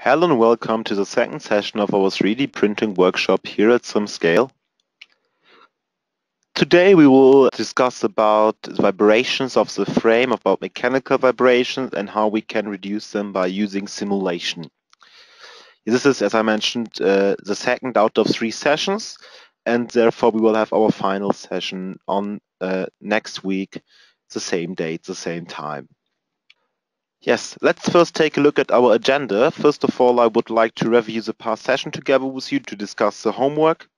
Hello and welcome to the second session of our 3D printing workshop here at SimScale. Today we will discuss about vibrations of the frame, about mechanical vibrations and how we can reduce them by using simulation. This is, as I mentioned, uh, the second out of three sessions and therefore we will have our final session on uh, next week, the same date, the same time. Yes, let's first take a look at our agenda. First of all, I would like to review the past session together with you to discuss the homework.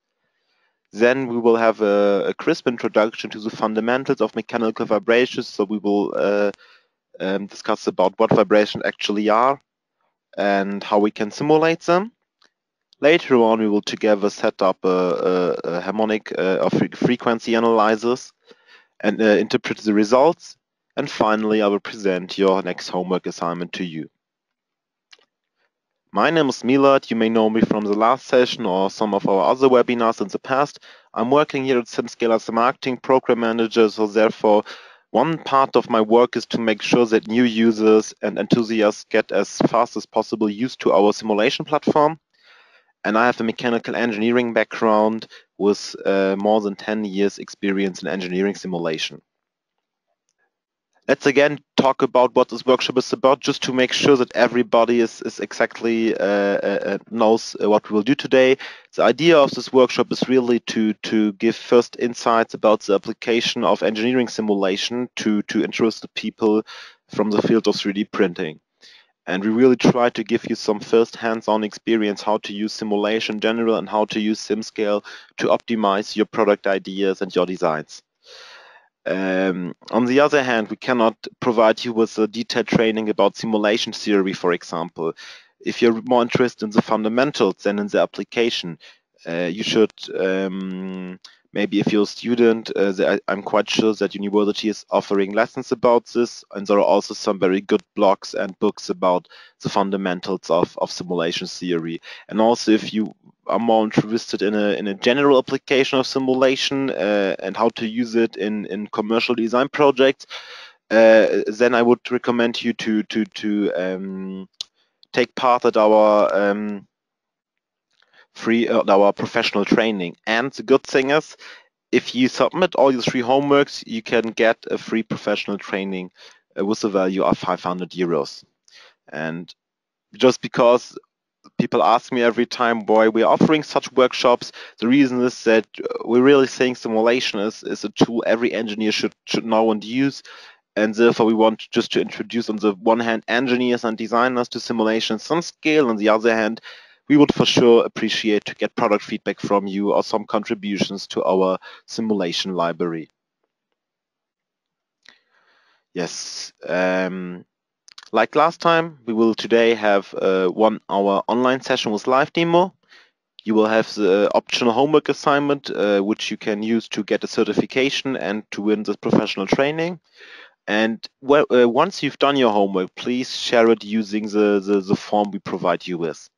Then we will have a, a crisp introduction to the fundamentals of mechanical vibrations. So we will uh, um, discuss about what vibrations actually are and how we can simulate them. Later on, we will together set up a, a, a harmonic uh, frequency analyzers and uh, interpret the results and finally, I will present your next homework assignment to you. My name is Milad. You may know me from the last session or some of our other webinars in the past. I'm working here at SimScale as a marketing program manager, so therefore one part of my work is to make sure that new users and enthusiasts get as fast as possible used to our simulation platform. And I have a mechanical engineering background with uh, more than 10 years experience in engineering simulation. Let's again talk about what this workshop is about, just to make sure that everybody is, is exactly uh, uh, uh knows what we will do today. The idea of this workshop is really to to give first insights about the application of engineering simulation to to interested people from the field of 3D printing. And we really try to give you some first hands-on experience how to use simulation in general and how to use SimScale to optimize your product ideas and your designs. Um, on the other hand, we cannot provide you with a detailed training about simulation theory, for example. If you're more interested in the fundamentals than in the application, uh, you should um, maybe if you're a student, uh, I'm quite sure that university is offering lessons about this, and there are also some very good blogs and books about the fundamentals of, of simulation theory. And also, if you are more interested in a in a general application of simulation uh, and how to use it in in commercial design projects, uh, then I would recommend you to to to um, take part at our um, free uh, our professional training. And the good thing is, if you submit all your three homeworks, you can get a free professional training uh, with a value of 500 euros. And just because people ask me every time, boy, we're offering such workshops. The reason is that we're really saying simulation is, is a tool every engineer should should know and use. And therefore, we want just to introduce, on the one hand, engineers and designers to simulation SimScale. On the other hand, we would for sure appreciate to get product feedback from you or some contributions to our simulation library. Yes, um, like last time, we will today have a one hour online session with live demo. You will have the optional homework assignment, uh, which you can use to get a certification and to win the professional training. And well, uh, once you've done your homework, please share it using the, the, the form we provide you with.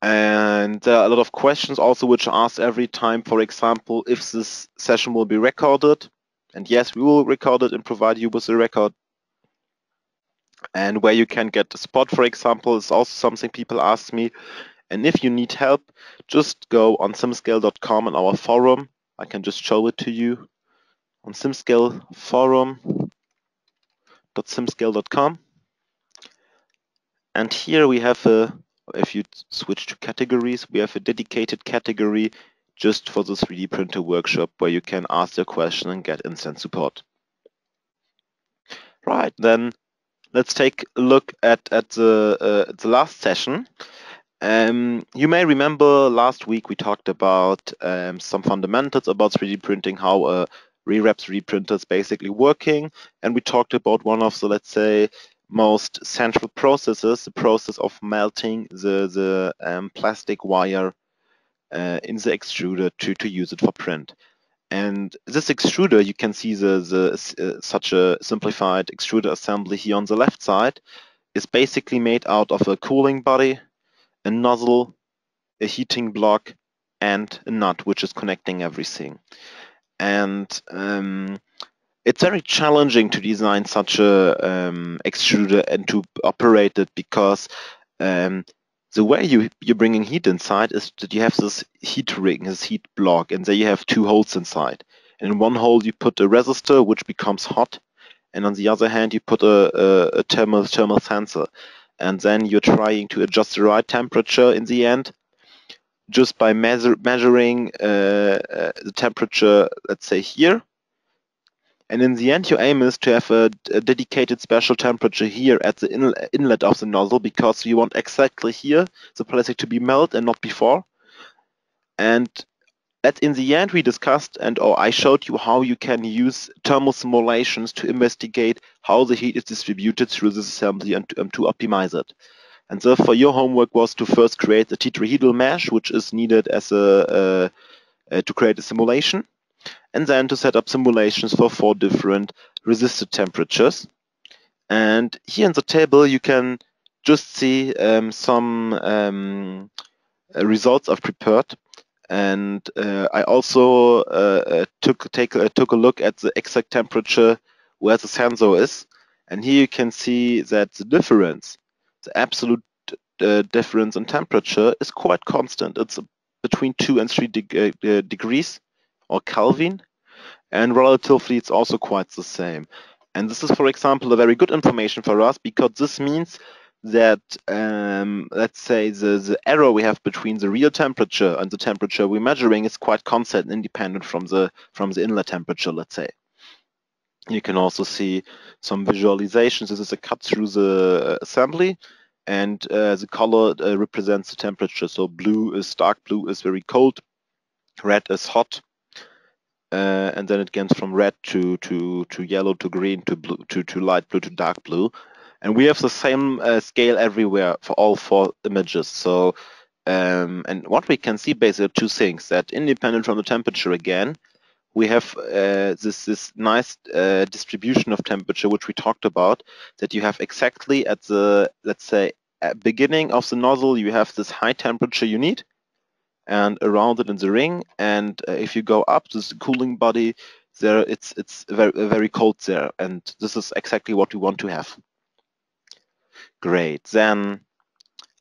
And there are a lot of questions also which are asked every time, for example, if this session will be recorded. And yes, we will record it and provide you with a record. And where you can get the spot, for example, is also something people ask me. And if you need help, just go on simscale.com and our forum. I can just show it to you on simscale forum.simscale.com. And here we have a if you switch to categories, we have a dedicated category just for the 3D printer workshop where you can ask your question and get instant support. Right, then let's take a look at, at the, uh, the last session. Um, you may remember last week we talked about um, some fundamentals about 3D printing, how a RepRap 3D printer is basically working, and we talked about one of the, let's say, most central processes, the process of melting the, the um, plastic wire uh, in the extruder to, to use it for print. And this extruder, you can see the, the uh, such a simplified extruder assembly here on the left side, is basically made out of a cooling body, a nozzle, a heating block, and a nut, which is connecting everything. And um, it's very challenging to design such a um, extruder and to operate it because um, the way you, you're bringing heat inside is that you have this heat ring, this heat block, and there you have two holes inside. And in one hole you put a resistor which becomes hot, and on the other hand you put a, a, a thermal, thermal sensor. And then you're trying to adjust the right temperature in the end just by measure, measuring uh, uh, the temperature, let's say here, and in the end, your aim is to have a, a dedicated special temperature here at the in, inlet of the nozzle because you want exactly here the plastic to be melted and not before. And at in the end, we discussed and or I showed you how you can use thermal simulations to investigate how the heat is distributed through this assembly and to, um, to optimize it. And therefore, your homework was to first create a tetrahedral mesh, which is needed as a, to create a simulation and then to set up simulations for four different resistor temperatures. And here in the table, you can just see um, some um, uh, results I've prepared. And uh, I also uh, uh, took take uh, took a look at the exact temperature where the sensor is. And here you can see that the difference, the absolute uh, difference in temperature is quite constant. It's between two and three deg degrees or Kelvin, and relatively it's also quite the same. And this is, for example, a very good information for us because this means that, um, let's say, the, the error we have between the real temperature and the temperature we're measuring is quite constant and independent from the, from the inlet temperature, let's say. You can also see some visualizations. This is a cut through the assembly and uh, the color uh, represents the temperature. So blue is dark blue is very cold, red is hot, uh, and then it gets from red to to to yellow to green to blue to to light blue to dark blue, and we have the same uh, scale everywhere for all four images. So, um, and what we can see basically two things that independent from the temperature again, we have uh, this this nice uh, distribution of temperature which we talked about that you have exactly at the let's say beginning of the nozzle you have this high temperature you need and around it in the ring. And uh, if you go up this cooling body, there it's it's very very cold there, and this is exactly what we want to have. Great. Then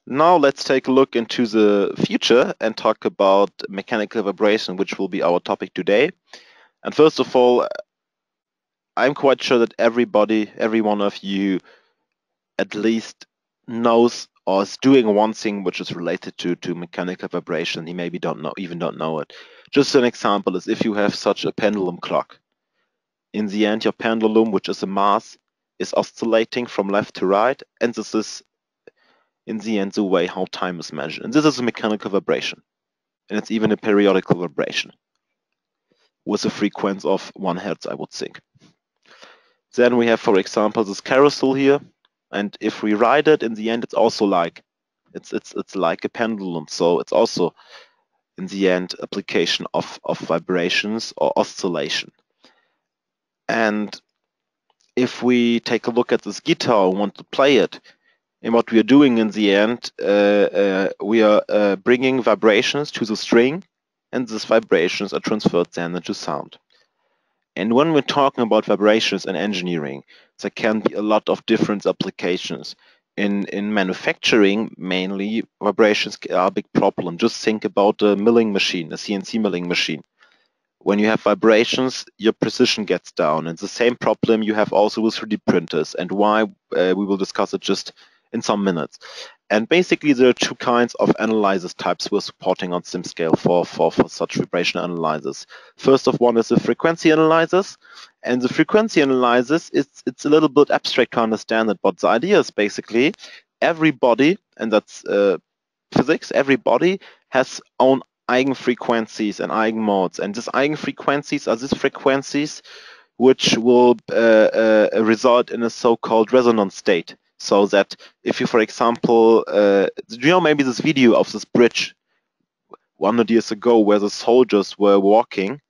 now let's take a look into the future and talk about mechanical vibration, which will be our topic today. And first of all, I'm quite sure that everybody, every one of you, at least knows or is doing one thing which is related to, to mechanical vibration, he maybe don't know, even don't know it. Just an example is if you have such a pendulum clock. In the end, your pendulum, which is a mass, is oscillating from left to right, and this is, in the end, the way how time is measured. And this is a mechanical vibration. And it's even a periodical vibration with a frequency of one hertz, I would think. Then we have, for example, this carousel here, and if we ride it in the end it's also like it's it's it's like a pendulum. So it's also in the end application of of vibrations or oscillation. And if we take a look at this guitar and want to play it and what we are doing in the end uh, uh, we are uh, bringing vibrations to the string and these vibrations are transferred then into sound. And when we're talking about vibrations and engineering, there can be a lot of different applications. In, in manufacturing, mainly, vibrations are a big problem. Just think about a milling machine, a CNC milling machine. When you have vibrations, your precision gets down. And the same problem you have also with 3D printers. And why, uh, we will discuss it just in some minutes. And basically, there are two kinds of analyzers types we're supporting on SimScale for, for, for such vibration analyzers. First of one is the frequency analyzers. And the frequency analyzers, it's, it's a little bit abstract to understand it, but the idea is basically every body, and that's uh, physics, every body has own eigenfrequencies and eigenmodes. And these eigenfrequencies are these frequencies which will uh, uh, result in a so-called resonance state so that if you, for example, uh, you know maybe this video of this bridge 100 years ago where the soldiers were walking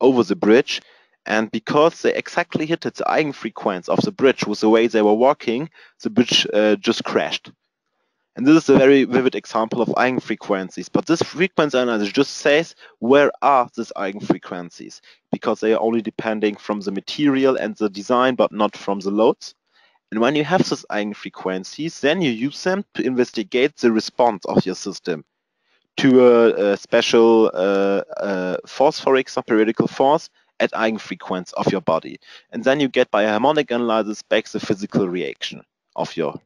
over the bridge and because they exactly hit the eigenfrequency of the bridge with the way they were walking, the bridge uh, just crashed. And this is a very vivid example of eigenfrequencies. But this frequency analysis just says where are these eigenfrequencies because they are only depending from the material and the design, but not from the loads. And when you have these eigenfrequencies, then you use them to investigate the response of your system to a, a special uh, uh, force, for example, periodical force at eigenfrequency of your body. And then you get by a harmonic analysis back the physical reaction of your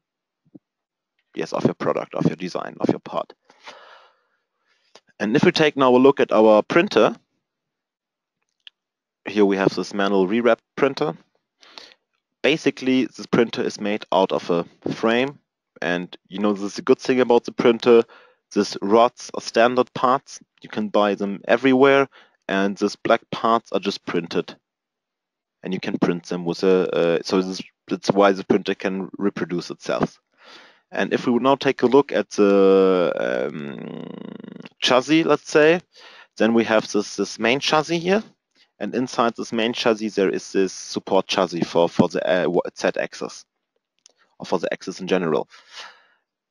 yes, of your product, of your design, of your part. And if we take now a look at our printer, here we have this manual RepRap printer. Basically, this printer is made out of a frame. And you know, this is a good thing about the printer. These rods are standard parts. You can buy them everywhere. And these black parts are just printed. And you can print them with a, uh, so this, that's why the printer can reproduce itself. And if we would now take a look at the um, chassis, let's say, then we have this, this main chassis here. And inside this main chassis, there is this support chassis for, for the uh, Z-axis, or for the axis in general.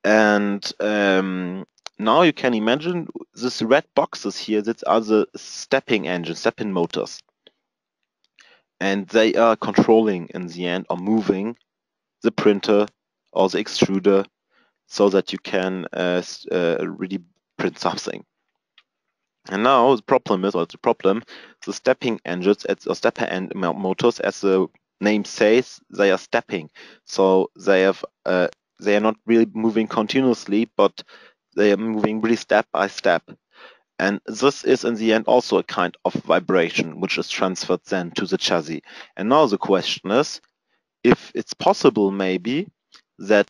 And um, now you can imagine these red boxes here, that are the stepping engines, stepping motors. And they are controlling, in the end, or moving the printer or the extruder so that you can uh, uh, really print something. And now the problem is, or the problem, the stepping engines, or stepper end motors, as the name says, they are stepping. So they have, uh, they are not really moving continuously, but they are moving really step by step. And this is in the end also a kind of vibration, which is transferred then to the chassis. And now the question is, if it's possible maybe that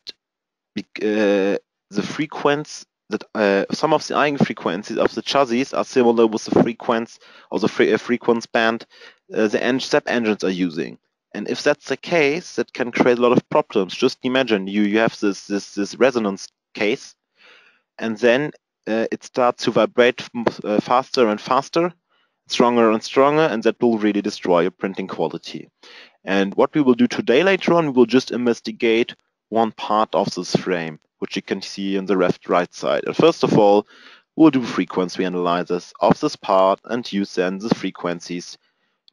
uh, the frequency that uh, some of the eigenfrequencies of the chassis are similar with the frequency or the free, uh, frequency band uh, the en step engines are using. And if that's the case, that can create a lot of problems. Just imagine you you have this this this resonance case, and then uh, it starts to vibrate uh, faster and faster, stronger and stronger, and that will really destroy your printing quality. And what we will do today later on, we will just investigate one part of this frame, which you can see on the left right side. And first of all, we'll do frequency analysis of this part and use then the frequencies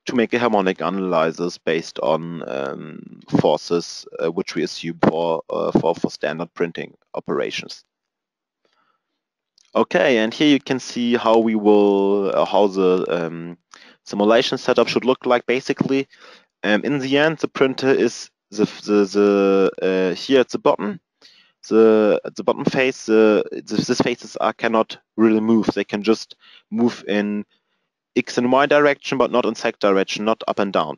to make a harmonic analysis based on um, forces uh, which we assume for, uh, for, for standard printing operations. Okay, and here you can see how we will, uh, how the um, simulation setup should look like basically. Um, in the end, the printer is the the, the uh, here at the bottom the the bottom face the, these faces are cannot really move. They can just move in x and y direction but not in z direction not up and down.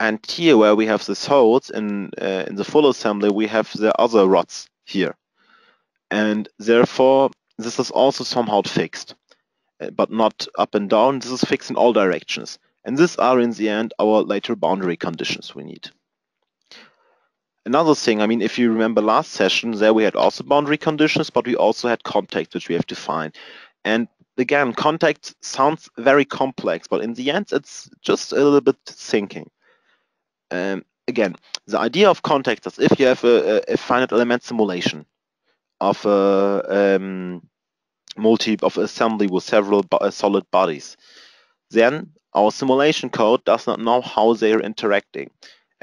And here where we have these holes in uh, in the full assembly we have the other rods here. And therefore this is also somehow fixed uh, but not up and down. This is fixed in all directions. And these are in the end our later boundary conditions we need Another thing, I mean, if you remember last session, there we had also boundary conditions, but we also had contact, which we have to find. And again, contact sounds very complex, but in the end, it's just a little bit thinking. Um, again, the idea of contact is if you have a, a finite element simulation of a um, multi of assembly with several bo uh, solid bodies, then our simulation code does not know how they are interacting.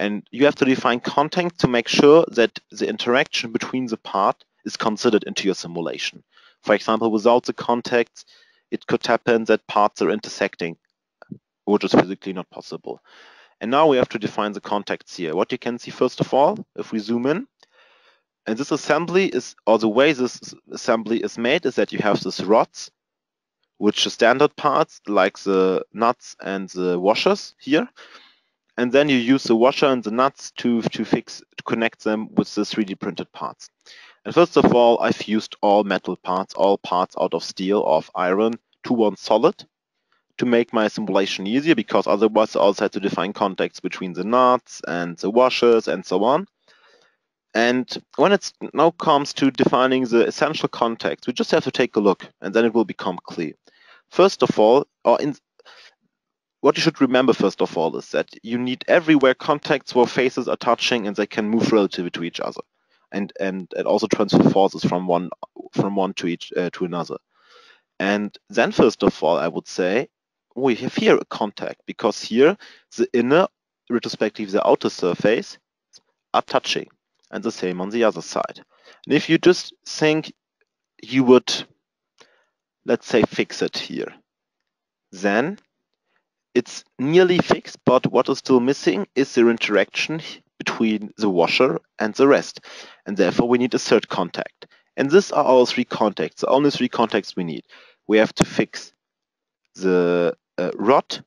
And you have to define content to make sure that the interaction between the part is considered into your simulation. For example, without the contact, it could happen that parts are intersecting, which is physically not possible. And now we have to define the contacts here. What you can see first of all, if we zoom in, and this assembly is, or the way this assembly is made is that you have these rods, which are standard parts like the nuts and the washers here and then you use the washer and the nuts to to fix to connect them with the 3D printed parts. And first of all, I've used all metal parts, all parts out of steel or of iron to one solid to make my simulation easier because otherwise I also had to define contacts between the nuts and the washers and so on. And when it now comes to defining the essential contacts, we just have to take a look and then it will become clear. First of all, or in, what you should remember first of all is that you need everywhere contacts where faces are touching and they can move relatively to each other. and and and also transfer forces from one from one to each uh, to another. And then first of all, I would say we have here a contact because here the inner retrospective the outer surface are touching and the same on the other side. And if you just think you would, let's say, fix it here, then it's nearly fixed, but what is still missing is the interaction between the washer and the rest. And therefore we need a third contact. And these are our three contacts, the only three contacts we need. We have to fix the uh, rod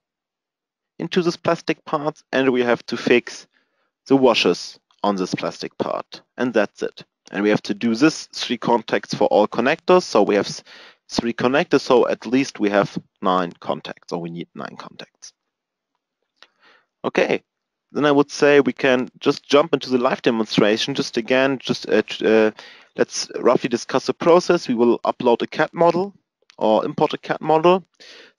into this plastic part and we have to fix the washers on this plastic part and that's it. And we have to do this three contacts for all connectors. So we have three connectors, so at least we have nine contacts, or we need nine contacts. Okay, then I would say we can just jump into the live demonstration. Just again, just uh, uh, let's roughly discuss the process. We will upload a CAD model or import a CAD model.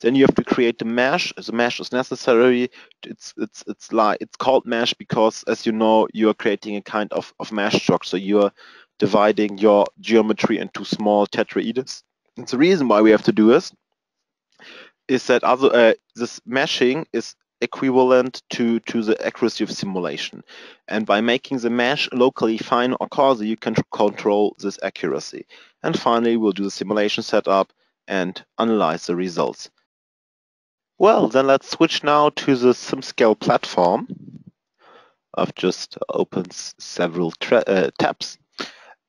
Then you have to create the mesh. The mesh is necessary. It's it's it's like it's called mesh because, as you know, you are creating a kind of of mesh structure. So you are dividing your geometry into small tetraeders. And the reason why we have to do this is that other uh, this meshing is equivalent to to the accuracy of simulation. And by making the mesh locally fine or coarser you can control this accuracy. And finally we'll do the simulation setup and analyze the results. Well then let's switch now to the SimScale platform. I've just opened several uh, tabs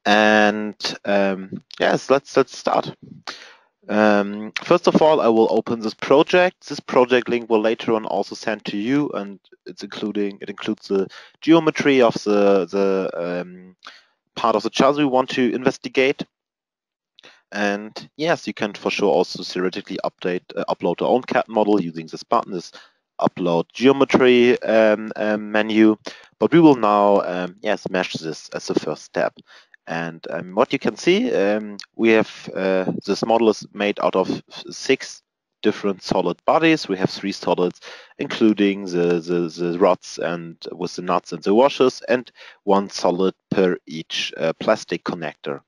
and um, yes, let's let's start. Um, first of all, I will open this project. This project link will later on also send to you, and it's including it includes the geometry of the the um, part of the chassis we want to investigate. And yes, you can for sure also theoretically update uh, upload your own CAD model using this button, this upload geometry um, um, menu. But we will now um, yes mesh this as the first step. And um, what you can see, um, we have uh, this model is made out of six different solid bodies. We have three solids, including the, the, the rods and with the nuts and the washers, and one solid per each uh, plastic connector.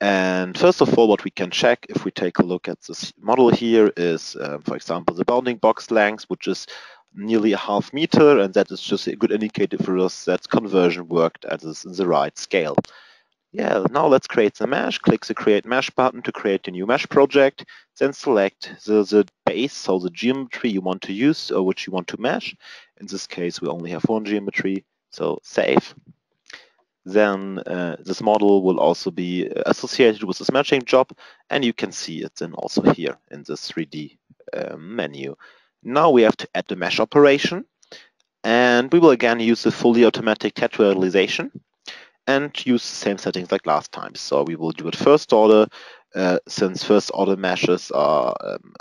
And first of all, what we can check if we take a look at this model here is, um, for example, the bounding box length, which is nearly a half meter, and that is just a good indicator for us that conversion worked at in the right scale. Yeah, now let's create the mesh. Click the Create Mesh button to create a new mesh project. Then select the, the base, so the geometry you want to use or which you want to mesh. In this case, we only have one geometry, so save. Then uh, this model will also be associated with this meshing job, and you can see it then also here in this 3D uh, menu. Now we have to add the mesh operation, and we will again use the fully automatic tetrahedralization and use the same settings like last time. So we will do it first order, uh, since first order meshes are um,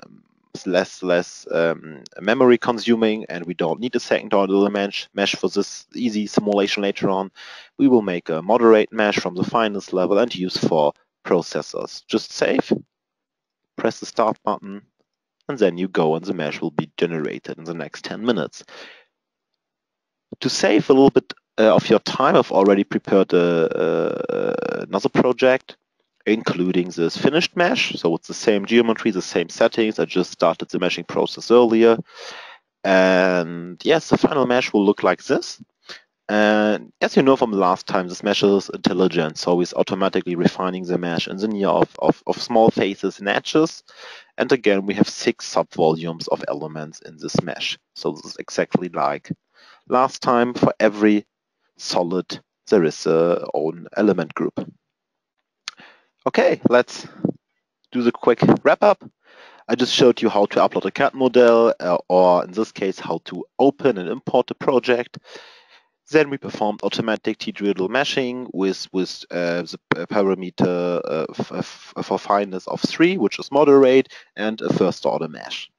less less um, memory consuming and we don't need a second order mesh, mesh for this easy simulation later on. We will make a moderate mesh from the finest level and use for processors. Just save, press the start button, and then you go and the mesh will be generated in the next 10 minutes. To save a little bit uh, of your time, I've already prepared a, a, another project, including this finished mesh. So it's the same geometry, the same settings. I just started the meshing process earlier. And yes, the final mesh will look like this. And as you know from last time, this mesh is intelligent, so it's automatically refining the mesh in the near of, of, of small faces and edges. And again, we have six subvolumes of elements in this mesh. So this is exactly like last time for every solid, there is a own element group. Okay, let's do the quick wrap up. I just showed you how to upload a CAD model, uh, or in this case, how to open and import a project. Then we performed automatic tetrahedral meshing with, with uh, the parameter uh, for fineness of 3, which is moderate, and a first order mesh.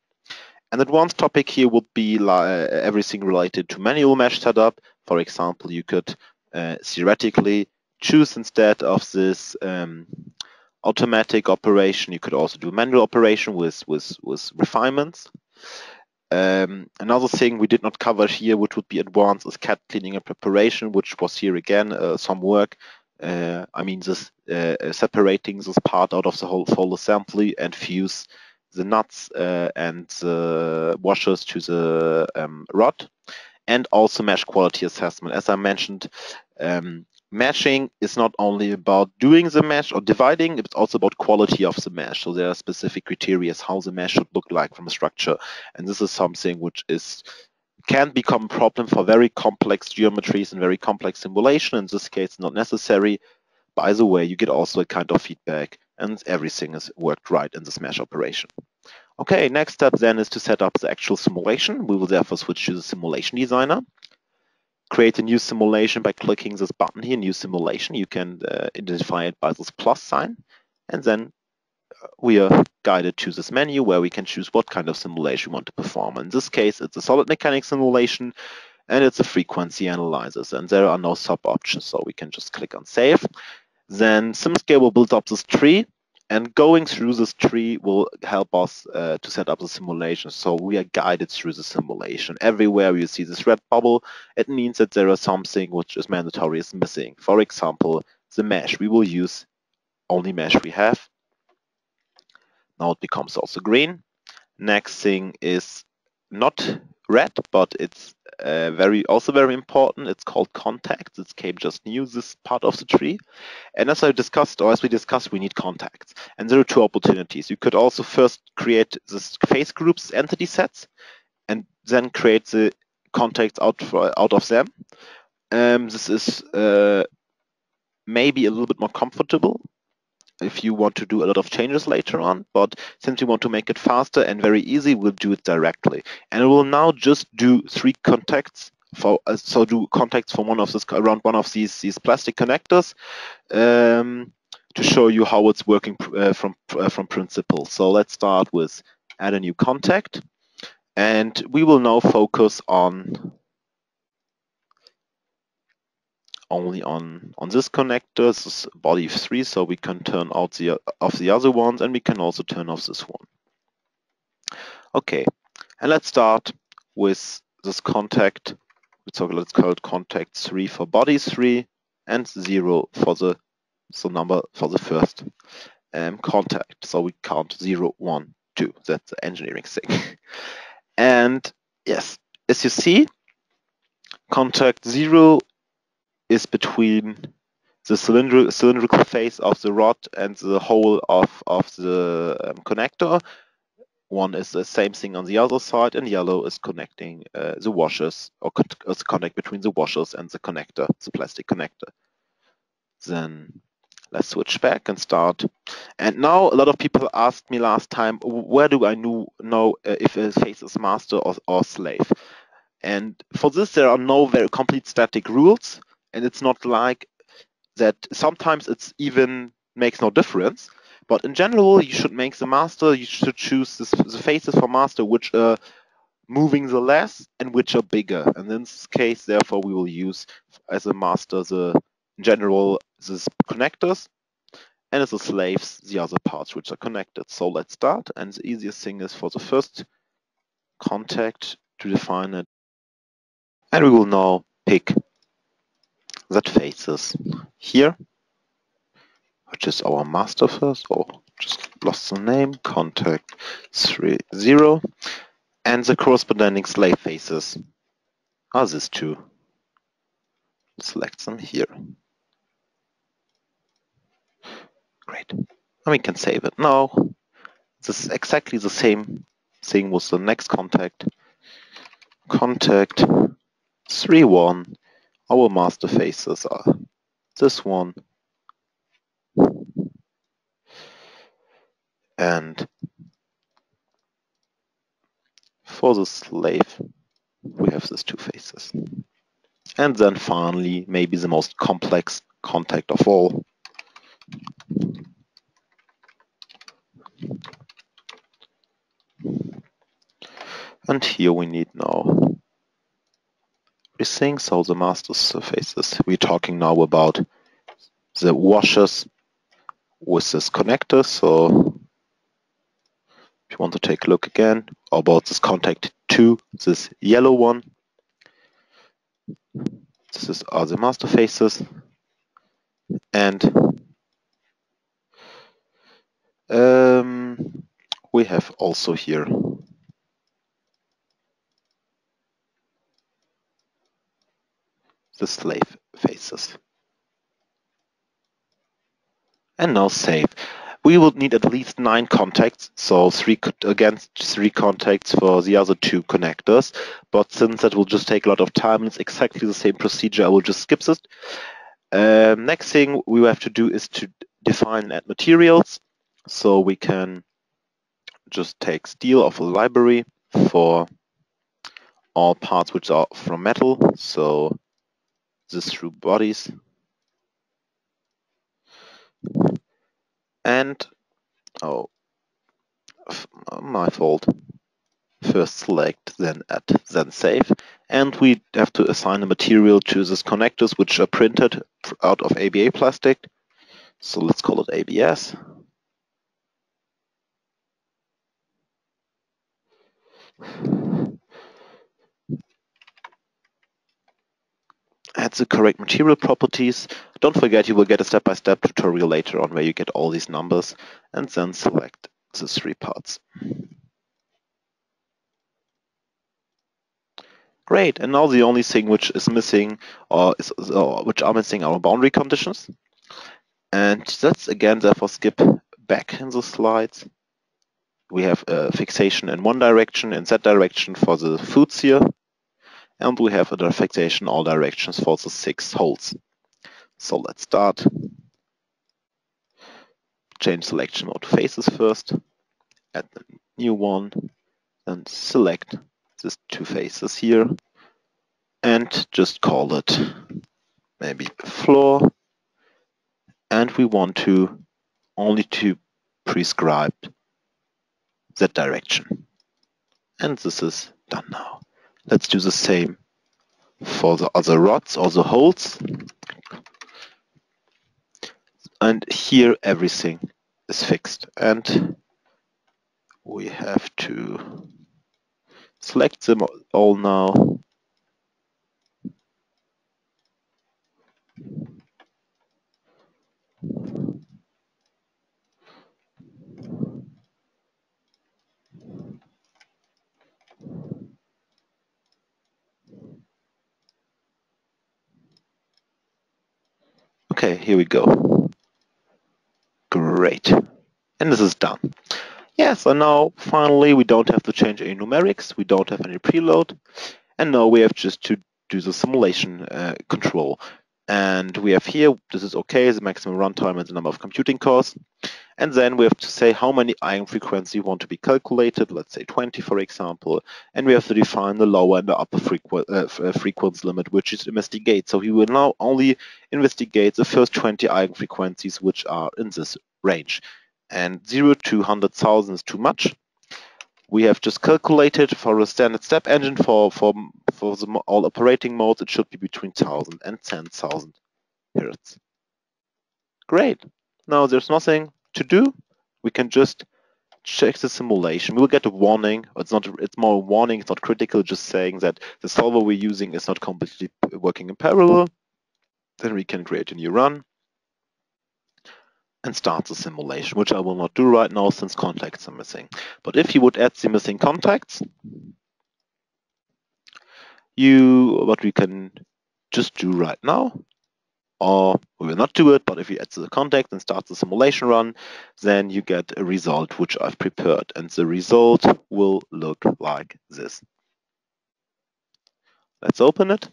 An advanced topic here would be everything related to manual mesh setup. For example, you could uh, theoretically choose instead of this um, automatic operation, you could also do manual operation with, with, with refinements. Um, another thing we did not cover here, which would be advanced, is CAD cleaning and preparation, which was here again uh, some work uh, I mean this uh, separating this part out of the whole full assembly and fuse the nuts uh, and the washers to the um, rod and also mesh quality assessment. As I mentioned, um, meshing is not only about doing the mesh or dividing, it's also about quality of the mesh. So there are specific criteria as how the mesh should look like from a structure. And this is something which is can become a problem for very complex geometries and very complex simulation. In this case, not necessary. By the way, you get also a kind of feedback and everything is worked right in this mesh operation. Okay, next step then is to set up the actual simulation. We will therefore switch to the simulation designer. Create a new simulation by clicking this button here, new simulation. You can uh, identify it by this plus sign. And then uh, we are guided to this menu where we can choose what kind of simulation we want to perform. In this case, it's a solid mechanics simulation and it's a frequency analysis and there are no sub options. So we can just click on save. Then SimScale will build up this tree and going through this tree will help us uh, to set up the simulation. So we are guided through the simulation. Everywhere you see this red bubble, it means that there is something which is mandatory is missing. For example, the mesh. We will use only mesh we have. Now it becomes also green. Next thing is not red, but it's uh, very also very important. It's called contacts. It's came just new this part of the tree. And as I discussed, or as we discussed, we need contacts. And there are two opportunities. You could also first create this face groups entity sets, and then create the contacts out for, out of them. Um, this is uh, maybe a little bit more comfortable if you want to do a lot of changes later on, but since we want to make it faster and very easy, we'll do it directly. And we'll now just do three contacts for uh, so do contacts from one of this around one of these these plastic connectors um, to show you how it's working uh, from uh, from principle. So let's start with add a new contact, and we will now focus on only on on this connector. This is body 3, so we can turn out the of the other ones, and we can also turn off this one. Okay, and let's start with this contact. So let's call it contact 3 for body 3 and 0 for the so number for the first um, contact. So we count 0, 1, 2. That's the engineering thing. and yes, as you see, contact 0 is between the cylindrical, cylindrical face of the rod and the hole of, of the um, connector. One is the same thing on the other side, and yellow is connecting uh, the washers, or con the contact between the washers and the connector, the plastic connector. Then let's switch back and start. And now a lot of people asked me last time, where do I know, know uh, if a face is master or, or slave? And for this, there are no very complete static rules and it's not like that sometimes it's even makes no difference but in general you should make the master you should choose this, the faces for master which are moving the less and which are bigger. And in this case therefore we will use as a master the in general the connectors and as a slaves the other parts which are connected. So let's start. And the easiest thing is for the first contact to define it. And we will now pick that faces here, which is our master first, or oh, just lost the name, contact 30, and the corresponding slave faces are these two. Select them here. Great. And we can save it now. This is exactly the same thing with the next contact. Contact 31 our master faces are this one and for the slave we have these two faces. And then finally, maybe the most complex contact of all. And here we need now everything. So the master surfaces, we're talking now about the washers with this connector. So if you want to take a look again about this contact 2, this yellow one. This is, are the master faces. And um, we have also here the slave faces. And now save. We will need at least nine contacts, so three against three contacts for the other two connectors. But since that will just take a lot of time, it's exactly the same procedure. I will just skip this. Um, next thing we have to do is to define add materials. So we can just take steel of a library for all parts which are from metal. So this through bodies. And, oh, my fault. First select, then add, then save. And we have to assign a material to these connectors which are printed out of ABS plastic. So let's call it ABS. Add the correct material properties. Don't forget you will get a step-by-step -step tutorial later on where you get all these numbers and then select the three parts. Great, and now the only thing which is missing or is or which are missing are boundary conditions. And let's again therefore skip back in the slides. We have a fixation in one direction in that direction for the foods here and we have a fixation all directions for the six holes. So let's start. Change selection mode faces first, add the new one, and select these two faces here, and just call it maybe floor. And we want to only to prescribe that direction. And this is done now. Let's do the same for the other rods or the holes. And here everything is fixed. And we have to select them all now. Okay, here we go. Great. And this is done. Yeah, so now finally we don't have to change any numerics, we don't have any preload, and now we have just to do the simulation uh, control. And we have here, this is okay, the maximum runtime and the number of computing cores. And then we have to say how many eigenfrequency want to be calculated, let's say 20 for example, and we have to define the lower and the upper frequ uh, uh frequency limit, which is investigate. So we will now only investigate the first 20 eigenfrequencies which are in this range. And 0 to 100,000 is too much. We have just calculated for a standard step engine for, for, for the, all operating modes, it should be between 1000 and 10,000 hertz. Great. Now there's nothing to do, we can just check the simulation. We will get a warning. It's not. It's more a warning. It's not critical. Just saying that the solver we're using is not completely working in parallel. Then we can create a new run and start the simulation, which I will not do right now since contacts are missing. But if you would add the missing contacts, you what we can just do right now or we will not do it, but if you add the contact and start the simulation run, then you get a result which I've prepared. And the result will look like this. Let's open it.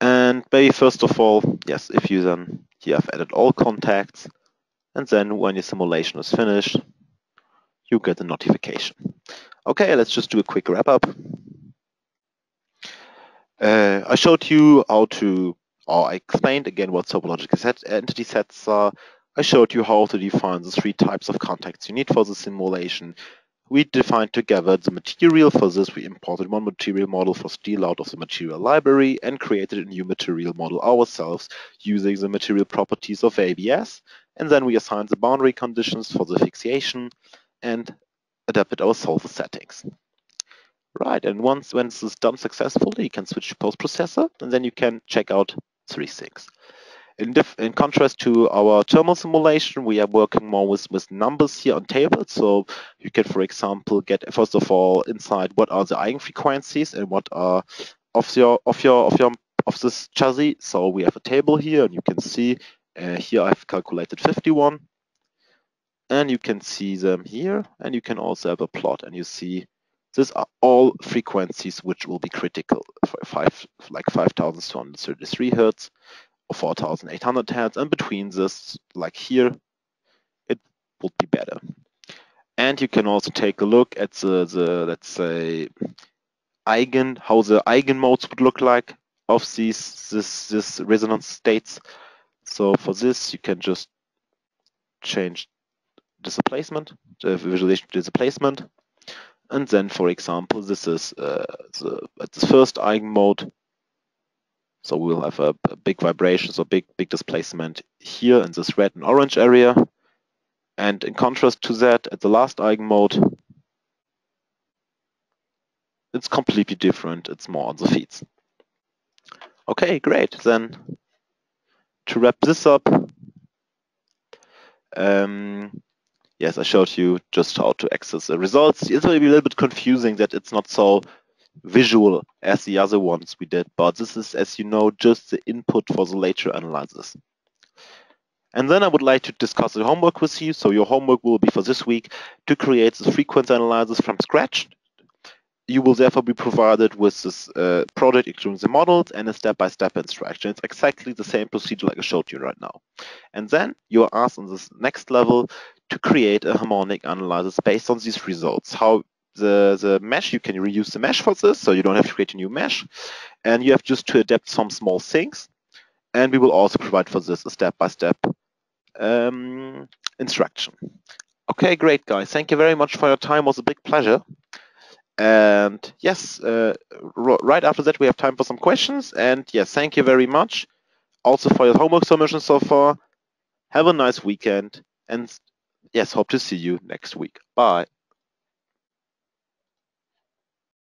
And maybe first of all, yes, if you then here have added all contacts, and then when your simulation is finished, you get a notification. Okay, let's just do a quick wrap up. Uh, I showed you how to, or I explained again what topological set, entity sets are. I showed you how to define the three types of contacts you need for the simulation. We defined together the material. For this, we imported one material model for steel out of the material library and created a new material model ourselves using the material properties of ABS. And then we assigned the boundary conditions for the fixation and adapted our solver settings. Right, and once when this is done successfully, you can switch to post-processor, and then you can check out three things. In, in, contrast to our thermal simulation, we are working more with, with numbers here on tables. So you can, for example, get first of all inside what are the eigenfrequencies and what are of your of your of your of this chassis. So we have a table here, and you can see uh, here I've calculated 51, and you can see them here, and you can also have a plot, and you see these are all frequencies which will be critical for five like 5,233 hertz 4,800 hertz, and between this, like here, it would be better. And you can also take a look at the, the let's say eigen how the eigenmodes would look like of these this this resonance states. So for this, you can just change displacement, the visualization displacement, and then, for example, this is uh, the at the first eigenmode. So we'll have a, a big vibration, so big big displacement here in this red and orange area. And in contrast to that, at the last eigenmode, it's completely different. It's more on the feeds. Okay, great. Then to wrap this up, um, yes, I showed you just how to access the results. It's maybe a little bit confusing that it's not so visual as the other ones we did, but this is, as you know, just the input for the later analysis. And then I would like to discuss the homework with you. So your homework will be for this week to create the frequency analysis from scratch you will therefore be provided with this uh, project, including the models and a step-by-step -step instruction. It's exactly the same procedure like I showed you right now. And then you are asked on this next level to create a harmonic analysis based on these results. How the, the mesh, you can reuse the mesh for this, so you don't have to create a new mesh. And you have just to adapt some small things. And we will also provide for this a step-by-step -step, um, instruction. Okay, great, guys. Thank you very much for your time. It was a big pleasure. And yes, uh, right after that, we have time for some questions. And yes, thank you very much also for your homework submission so far. Have a nice weekend. And yes, hope to see you next week. Bye.